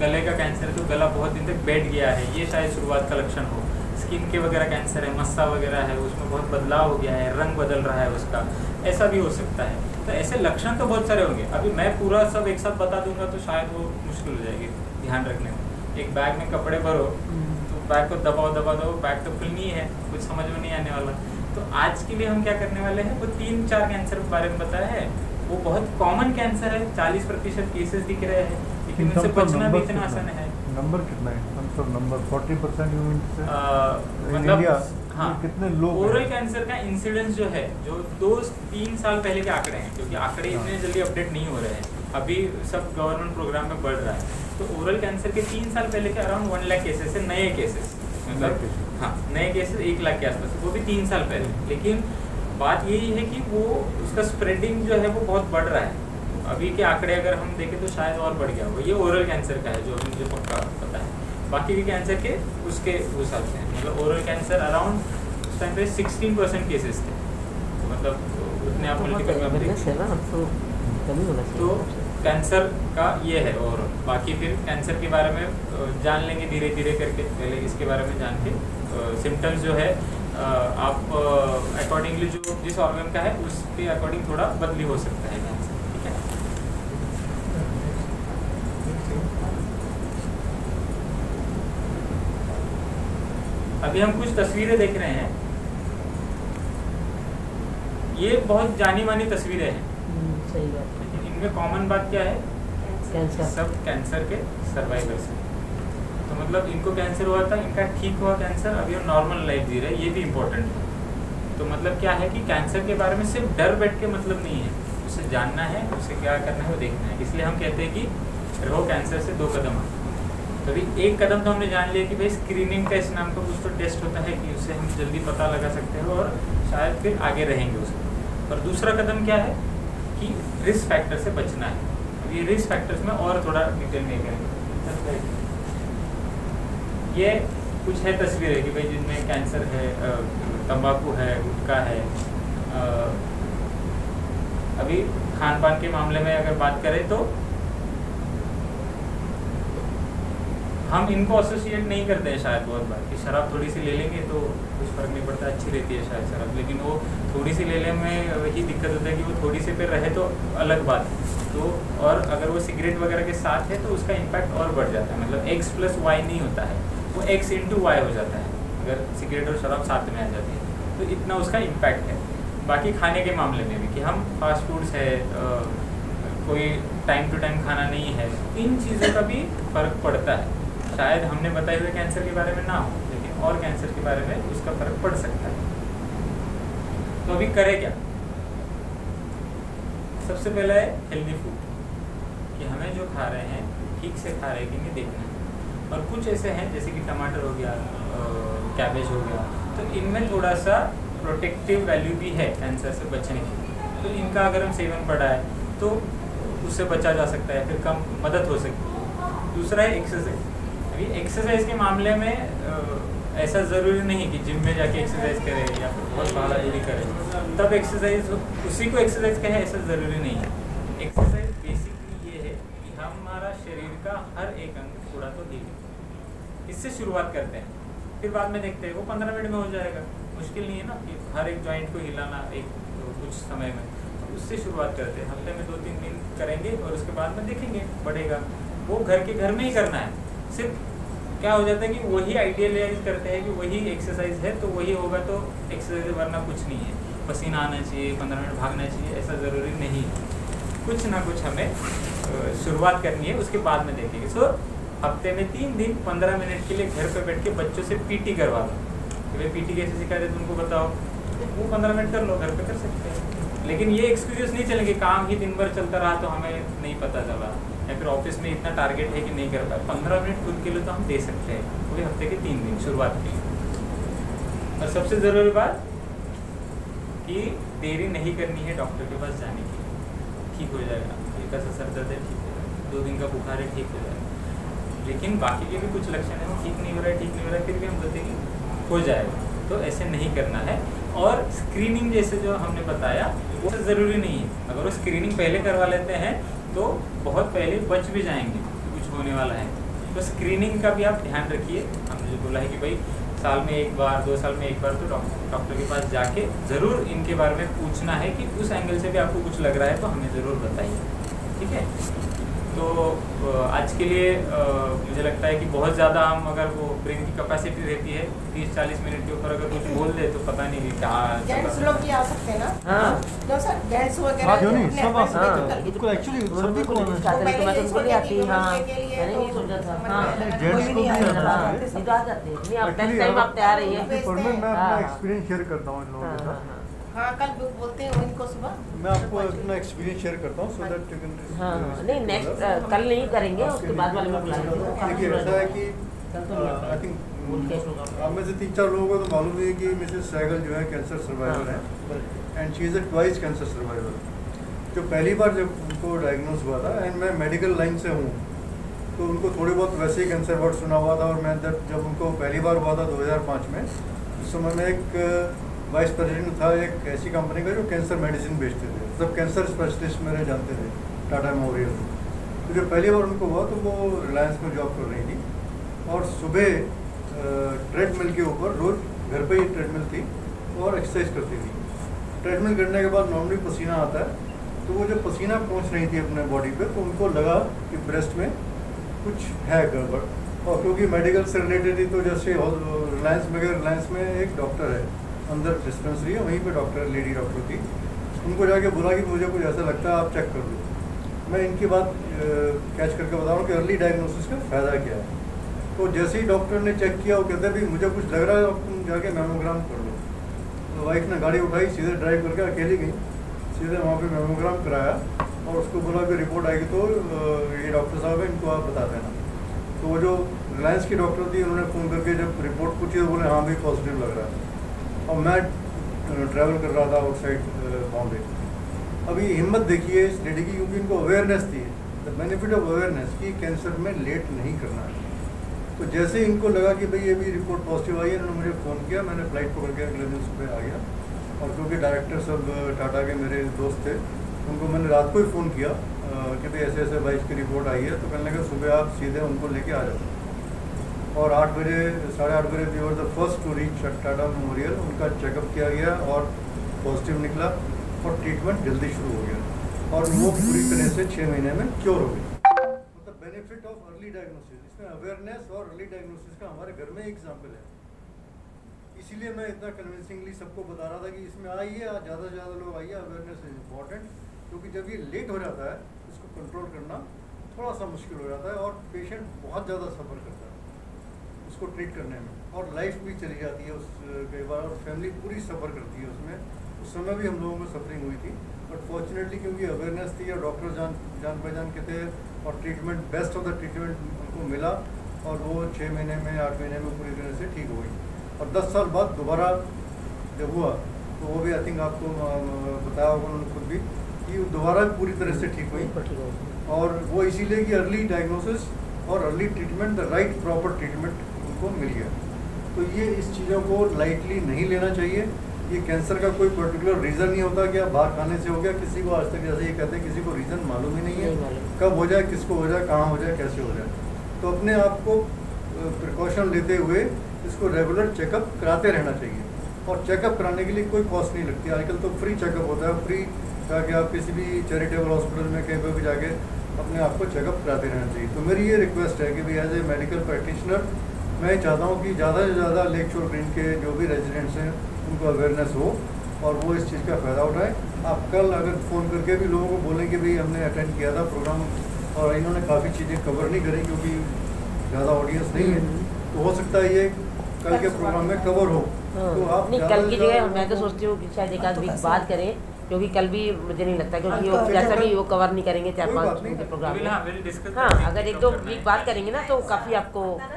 गले का कैंसर है तो गला बहुत दिन तक बैठ गया है, ये शायद शुरुआत का लक्षण हो। स्किन के वगैरह कैंसर है मस्सा वगैरह है उसमें बहुत बदलाव हो गया है रंग बदल रहा है उसका ऐसा भी हो सकता है। तो ऐसे लक्षण तो बहुत सारे होंगे। अभी मैं पूरा सब एक साथ बता दूँगा तो शायद वो मुश्किल हो जाएगी ध्यान रखने में। एक बैग में कपड़े भरो तो बैग को दबाओ दबा दो बैग तो खुलनी है कुछ समझ में नहीं आने वाला। तो आज के लिए हम क्या करने वाले हैं? वो तीन चार कैंसर के बारे में बताया है। वो बहुत कॉमन कैंसर है चालीस प्रतिशत केसेस दिख रहे हैं लेकिन उनसे बचना भी इतना आसान है? नंबर कितना है? नंबर फोर्टी परसेंट यूनिट मतलब हाँ कितने लोग ओरल कैंसर का इंसिडेंस जो है जो दो तीन साल पहले के आंकड़े हैं क्योंकि आंकड़े हाँ। इतने जल्दी अपडेट नहीं हो रहे हैं। अभी सब गवर्नमेंट प्रोग्राम में बढ़ रहा है। तो ओरल कैंसर के तीन साल पहले के अराउंड वन लाख केसेस है नए केसेस मतलब हाँ नए केसेस एक लाख के आसपास वो भी तीन साल पहले। लेकिन बात यही है कि वो उसका स्प्रेडिंग जो है वो बहुत बढ़ रहा है। अभी के आंकड़े अगर हम देखें तो शायद और बढ़ गया होगा। ये ओरल कैंसर का है जो मुझे पक्का बाकी के कैंसर के उसके हिसाब से मतलब ओरल कैंसर अराउंड उस टाइम पे सिक्सटीन परसेंट केसेस थे। तो मतलब उतने आप मल्टीपल तो कैंसर का ये है और बाकी फिर कैंसर के बारे में जान लेंगे धीरे धीरे करके पहले इसके बारे में जान के। सिम्टम्स जो है आप अकॉर्डिंगली जो जिस ऑर्गन का है उसके अकॉर्डिंग थोड़ा बदली हो सकता है कैंसर ठीक है अभी हम कुछ तस्वीरें देख रहे हैं। ये बहुत जानी मानी तस्वीरें हैं। हम्म, सही बात। इनमें कॉमन बात क्या है? कैंसर सब कैंसर के सर्वाइवर से तो मतलब इनको कैंसर हुआ था इनका ठीक हुआ कैंसर अभी वो नॉर्मल लाइफ जी रहे ये भी इम्पोर्टेंट है। तो मतलब क्या है कि कैंसर के बारे में सिर्फ़ डर बैठ के मतलब नहीं है। उसे जानना है उसे क्या करना है वो देखना है। इसलिए हम कहते हैं कि रहो कैंसर से दो कदम तो अभी एक कदम तो हमने जान लिया कि भाई स्क्रीनिंग टेस्ट नाम का कुछ तो टेस्ट होता है कि उससे हम जल्दी पता लगा सकते हैं और शायद फिर आगे रहेंगे उसमें और दूसरा कदम क्या है कि रिस्क फैक्टर से बचना है। ये रिस्क फैक्टर्स में और थोड़ा डिटेल में करेंगे। ये कुछ है तस्वीरें कि भाई जिनमें कैंसर है तंबाकू है, गुटखा है अभी खान पान के मामले में अगर बात करें तो हम इनको एसोसिएट नहीं करते हैं शायद बहुत बार कि शराब थोड़ी सी ले लेंगे तो कुछ फ़र्क नहीं पड़ता, अच्छी रहती है शायद शराब। लेकिन वो थोड़ी सी ले लेने में वही दिक्कत होता है कि वो थोड़ी सी पे रहे तो अलग बात। तो और अगर वो सिगरेट वगैरह के साथ है तो उसका इम्पैक्ट और बढ़ जाता है। मतलब एक्स प्लस वाई नहीं होता है, वो एक्स इंटू वाई हो जाता है, अगर सिगरेट और शराब साथ में आ जाती है। तो इतना उसका इम्पैक्ट है। बाकी खाने के मामले में भी कि हम फास्ट फूड्स है कोई टाइम टू टाइम खाना नहीं है इन चीज़ों का भी फ़र्क पड़ता है। शायद हमने बताए हुए कैंसर के बारे में ना हो, लेकिन और कैंसर के बारे में उसका फ़र्क पड़ सकता है। तो अभी करें क्या? सबसे पहला है हेल्दी फ़ूड कि हमें जो खा रहे हैं, ठीक से खा रहे कि नहीं देखना है। और कुछ ऐसे हैं, जैसे कि टमाटर हो गया कैबेज हो गया तो इनमें थोड़ा सा प्रोटेक्टिव वैल्यू भी है कैंसर से बचने की तो इनका अगर हम सेवन बढ़ाए तो उससे बचा जा सकता है, फिर कम मदद हो सकती है। दूसरा है एक्सरसाइज अभी एक्सरसाइज के मामले में ऐसा ज़रूरी नहीं कि जिम में जाके एक्सरसाइज करें या फिर बहुत दूरी करें। तब एक्सरसाइज उसी को एक्सरसाइज कहें, ऐसा ज़रूरी नहीं है। एक्सरसाइज बेसिकली ये है कि हमारा शरीर का हर एक अंग थोड़ा तो हिले इससे शुरुआत करते हैं। फिर बाद में देखते हैं, वो पंद्रह मिनट में हो जाएगा। मुश्किल नहीं है ना कि हर एक जॉइंट को हिलाना एक तो कुछ समय में। तो उससे शुरुआत करते हैं। हफ़्ते में दो तीन दिन करेंगे और उसके बाद में देखेंगे, बढ़ेगा। वो घर के घर में ही करना है। सिर्फ़ क्या हो जाता है कि वही आइडियलाइज करते हैं कि वही एक्सरसाइज है तो वही होगा तो एक्सरसाइज वरना कुछ नहीं है। पसीना आना चाहिए, पंद्रह मिनट भागना चाहिए, ऐसा ज़रूरी नहीं कुछ ना कुछ हमें शुरुआत करनी है, उसके बाद में देखेंगे। सो हफ़्ते में तीन दिन पंद्रह मिनट के लिए घर पे बैठ के बच्चों से पीटी करवा दो। कि भाई पीटी कैसे सिखाते तुमको बताओ। वो पंद्रह मिनट कर लो, घर पे कर सकते हैं। लेकिन ये एक्सक्यूज नहीं चलेंगे, काम ही दिन भर चलता रहा तो हमें नहीं पता चला। या फिर ऑफ़िस में इतना टारगेट है कि नहीं कर पाए। पंद्रह मिनट खुद के लिए तो हम दे सकते हैं। भी हफ़्ते के तीन दिन शुरुआत के और सबसे ज़रूरी बात कि देरी नहीं करनी है डॉक्टर के पास जाने की। ठीक हो जाएगा। हल्का सा सर दर्द है, ठीक हो जाएगा। दो दिन का बुखार है, ठीक हो जाएगा। लेकिन बाकी के भी कुछ लक्षण है, वो ठीक नहीं हो रहा है, ठीक नहीं हो रहा है, फिर भी हम बोलते हैं हो जाएगा। तो ऐसे नहीं करना है। और स्क्रीनिंग जैसे जो हमने बताया, वो ज़रूरी नहीं है। अगर वो स्क्रीनिंग पहले करवा लेते हैं तो बहुत पहले बच भी जाएँगे, कुछ होने वाला है। तो स्क्रीनिंग का भी आप ध्यान रखिए। हमने बोला है कि भाई, साल में एक बार, दो साल में एक बार तो डॉक्टर के पास जाके ज़रूर इनके बारे में पूछना है कि उस एंगल से भी आपको कुछ लग रहा है तो हमें ज़रूर बताइए। ठीक है? तो आज के लिए मुझे लगता है कि बहुत ज़्यादा हम अगर वो ब्रेन की कैपेसिटी रहती है तीस चालीस मिनट के ऊपर अगर कुछ बोल दे तो पता नहीं क्या जेंट्स लोग भी आ सकते हैं ना? हाँ। जो सर जेंट्स हाँ, वगैरह हैं। बिल्कुल एक्चुअली सभी को तो मैं तुमको नहीं आती हाँ। मैंने नहीं सोचा था। हाँ जेंट्स को भी आना हाँ, चाहिए नहीं तो आ जाते हैं। नहीं आप टाइम हाँ, आप तैयार रहिए। भेजते पर मैं हाँ, अपना हाँ। एक्सपीरियंस शेयर करता हूँ इन लोगों हाँ के हाँ साथ हाँ हाँ कल बोलते हैं इनको सुबह। मैं आपको अपना एक्सपीरियंस शेयर करता हूँ सो दैट यू कैन हाँ नहीं नेक्स्ट कल नहीं करेंगे उसके बाद वाले में देखिए ऐसा है कि तो नहीं आई थिंक बोल आप में से तीन चार लोगों को तो मालूम ही है कि मिसेस सहगल जो है कैंसर सर्वाइवर हाँ। है and she is a twice cancer survivor जो पहली बार जब उनको डायग्नोज हुआ था एंड मैं मेडिकल लाइन से हूँ तो उनको थोड़ी बहुत वैसे ही कैंसर वर्ड सुना हुआ था और मैं जब जब उनको पहली बार हुआ था 2005 में उस समय मैं एक वाइस प्रेसिडेंट था एक ऐसी कंपनी का जो कैंसर मेडिसिन बेचते थे। सब कैंसर स्पेशलिस्ट मेरे जानते थे टाटा मेमोरियल तो जब पहली बार उनको हुआ तो वो रिलायंस में जॉब कर रही थी और सुबह ट्रेडमिल के ऊपर, रोज घर पर ही ट्रेडमिल थी और एक्सरसाइज करती थी। ट्रेडमिल करने के बाद नॉर्मली पसीना आता है तो वो जब पसीना पहुँच रही थी अपने बॉडी पे तो उनको लगा कि ब्रेस्ट में कुछ है गड़बड़। और क्योंकि मेडिकल से रिलेटेड ही तो जैसे रिलायंस में रिलायंस में एक डॉक्टर है अंदर डिस्पेंसरी है, वहीं पे डॉक्टर लेडी डॉक्टर थी। उनको जाके बोला कि मुझे कुछ ऐसा लगता है, आप चेक कर लो। मैं इनकी बात कैच करके बता रहा हूँ कि अर्ली डायग्नोसिस का फ़ायदा क्या है। तो जैसे ही डॉक्टर ने चेक किया, वो कहते भाई मुझे कुछ लग रहा है तुम जाके मेमोग्राम कर लो। तो वाइफ ने गाड़ी उठाई, सीधे ड्राइव करके अकेली गई। सीधे वहाँ पे मेमोग्राम कराया और उसको बोला कि रिपोर्ट आएगी तो ये डॉक्टर साहब है, इनको आप बता देना। तो वो जो रिलायंस की डॉक्टर थी, उन्होंने फ़ोन करके जब रिपोर्ट पूछी तो बोले हाँ भाई पॉजिटिव लग रहा है। और मैं ट्रैवल कर रहा था आउटसाइड बॉम्बे अभी हिम्मत देखिए इस लेडी की क्योंकि इनको अवेयरनेस थी द बेनिफिट ऑफ़ अवेयरनेस कि कैंसर में लेट नहीं करना है। तो जैसे ही इनको लगा कि भाई ये भी रिपोर्ट पॉजिटिव आई है, इन्होंने मुझे फ़ोन किया, मैंने फ़्लाइट पकड़ के अगले दिन सुबह आ गया। और क्योंकि डायरेक्टर सब टाटा के मेरे दोस्त थे, उनको मैंने रात को ही फ़ोन किया कि भाई ऐसे ऐसे वाइफ की रिपोर्ट आई है तो कहने लगा सुबह आप सीधे उनको लेके आ जाओ। और आठ बजे, साढ़े आठ बजे we were the first to reach Tata memorial उनका चेकअप किया गया और पॉजिटिव निकला और ट्रीटमेंट जल्दी शुरू हो गया। और वो पूरी तरह से छः महीने में क्योर हो गई मतलब बेनिफिट ऑफ़ अर्ली डायग्नोसिस इसमें अवेयरनेस और अर्ली डायग्नोसिस का हमारे घर में एग्ज़ाम्पल है। इसीलिए मैं इतना कन्विंसिंगली सबको बता रहा था कि इसमें आइए ज़्यादा से ज़्यादा लोग आइए अवेयरनेस इज़ इंपॉर्टेंट क्योंकि जब ये लेट हो जाता है, इसको कंट्रोल करना थोड़ा सा मुश्किल हो जाता है और पेशेंट बहुत ज़्यादा सफ़र करता है। उसको ट्रीट करने में। और लाइफ भी चली जाती है उस कई बार और फैमिली पूरी सफ़र करती है उसमें। उस समय भी हम लोगों को सफरिंग हुई थी। बट फॉर्चुनेटली क्योंकि अवेयरनेस थी और डॉक्टर जान जान पहचान के थे और treatment best of the treatment उनको मिला और वो छः महीने में, आठ महीने में पूरी तरह से ठीक हो गई। और दस साल बाद दोबारा जब हुआ तो वो भी आई थिंक आपको बताया होगा उन्होंने खुद भी कि दोबारा पूरी तरह से ठीक हुई। और वो इसीलिए कि अर्ली डायग्नोसिस और early treatment the right proper treatment उनको मिल गया तो ये इस चीज़ों को लाइटली नहीं लेना चाहिए। ये कैंसर का कोई पर्टिकुलर रीज़न नहीं होता कि आप बाहर खाने से हो गया किसी को आज तक जैसे ये कहते हैं किसी को रीज़न मालूम ही नहीं है। कब हो जाए किसको हो जाए कहाँ हो जाए कैसे हो जाए। तो अपने आप को प्रिकॉशन लेते हुए इसको रेगुलर चेकअप कराते रहना चाहिए। और चेकअप कराने के लिए कोई कॉस्ट नहीं लगती। आजकल तो फ्री चेकअप होता है। फ्री जाके आप किसी भी चैरिटेबल हॉस्पिटल में कहीं पर भी जाके अपने आप को चेकअप कराते रहना चाहिए। तो मेरी ये रिक्वेस्ट है कि भाई एज ए मेडिकल प्रैक्टिशनर मैं चाहता हूँ कि ज़्यादा से ज़्यादा लेक शोर ग्रीन के जो भी रेजिडेंट्स हैं उनको अवेयरनेस हो और वो इस चीज़ का फ़ायदा उठाएँ। आप कल अगर फ़ोन करके भी लोगों को बोलें कि भाई हमने अटेंड किया था प्रोग्राम और इन्होंने काफ़ी चीज़ें कवर नहीं करी क्योंकि ज़्यादा ऑडियंस नहीं है तो हो सकता है ये कल के प्रोग्राम में कवर हो। हाँ, तो आप नहीं कल की जगह मैं तो सोचती हूँ कि शायद एक हाँ, आध तो वीक कैसे? करें। क्योंकि कल भी मुझे नहीं लगता क्योंकि हाँ, वो तो जैसा तो भी वो कवर नहीं करेंगे चार पाँच उनके प्रोग्राम में। हाँ अगर एक दो वीक बात करेंगे ना तो काफ़ी आपको हाँ.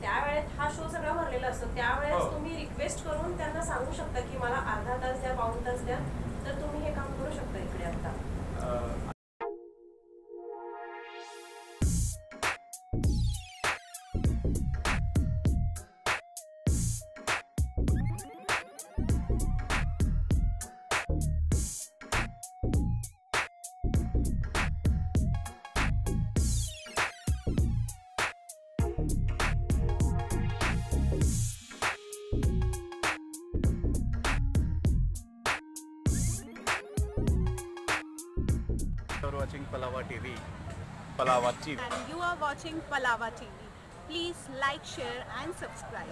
त्यावेळेत हा. शो सगळा भरलेला असतो. त्यावेळेस तुम्ही रिक्वेस्ट करून त्यांना सांगू शकता की मला अर्धा तास द्या पाऊण तास द्या तर तुम्ही हे काम करू शकता इकडे आता. Palava TV. and you are watching Palava TV. Please like, share and subscribe.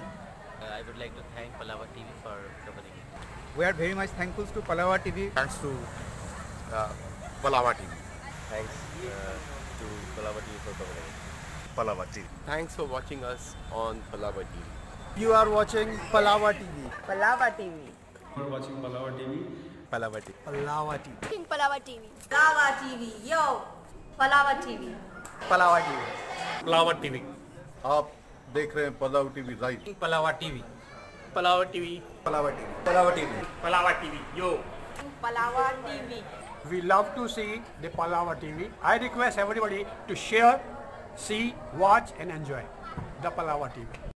Uh, I would like to thank Palava TV for covering it. We are very much thankful to Palava TV. Thanks to uh, Palava TV. Thanks uh, to Palava TV for covering it. Palava TV. Thanks for watching us on Palava TV. You are watching Palava TV. Palava TV. You are watching Palava TV. Palava TV. Palava TV. Palava TV. Palava TV, yo! Palava TV Palava TV Palava TV आप देख रहे हैं Palava TV right Palava TV Palava TV Palava TV Palava TV Palava TV yo Palava TV We love to see the Palava TV. I request everybody to share, see, watch and enjoy the Palava TV.